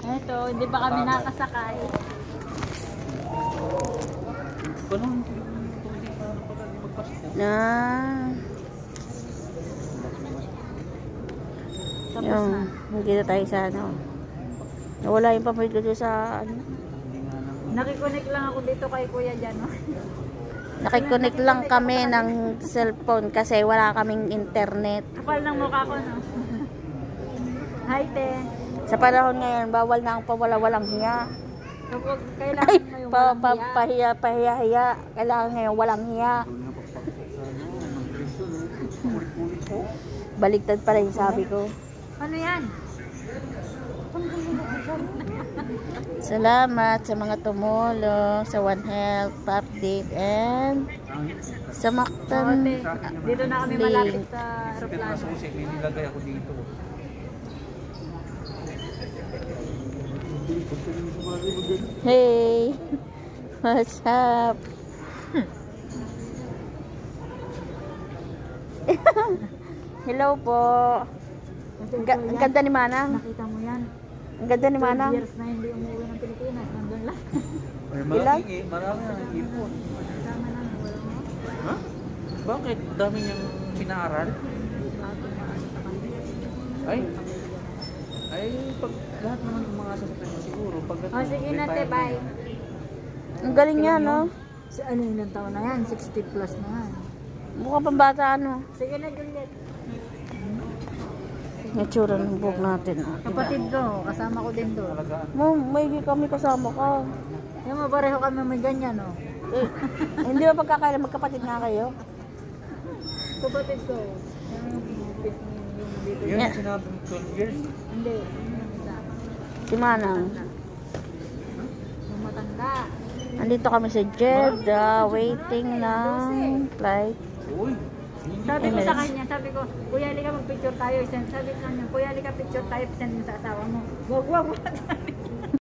Eto, hindi pa kami nakasakay. Na. Yung, na. hindi na tayo sa ano. Nawala yung pamilya ko sa ano. Hindi nga na. Nakikonnect lang ako dito kay Kuya dyan. No? Nakikonnect lang kami ng cellphone kasi wala kaming internet. Kapal ng mukha ko, no? Hi, te. Sa panahon ngayon, bawal na ang pawala-walang hiya. Kapag Ay, kailangan mo yung pa, walang pa, hiya. pahiya, pahiya, hiya. Kailangan ngayon walang hiya. Baligtad pala yung sabi ko. Ano yan? Salamat sa mga tumulong sa One Health update and sa Mactan. Dito na kami malapit sa aeroplano. nilagay ako dito. Hey! What's up? Hello po. Ang, ga- ang ganda ni Manang. Nakita mo yan. Ang ganda ni 12 Manang. years na hindi umuwi ng Pilipinas. Nandun lang. Ay, Ilan? marami, eh, marami na ipon. Kasama na. Wala mo. Ha? Bakit? Dami niyang pinaaral? Ay, ay, pag lahat naman ng mga sasakyan mo siguro, pag Oh, sige na, te. Bye. Ang galing niya, no? Si ano ilang taon na yan? 60 plus na yan. Mukha pang bata, ano? Sige na, Juliet. Yung tsura ng buhok natin. Oh, diba? Kapatid ko, kasama ko din doon. Mo, may kami kasama ka. Yung mga pareho kami may ganyan, no? Eh, hindi ba pagkakaila magkapatid nga kayo? Kapatid ko. Yung. Yun Yeah. sinabi mo, 12 years. Hindi. Si Manang. Matanda. Andito kami sa Jeddah, waiting ng flight. Uy, Sabi ko sa kanya, sabi ko, Kuya, halika mag-picture tayo. Send- Sabi ko sa kanya, Kuya, halika picture tayo. Send mo sa asawa mo. Wag, wag, wag.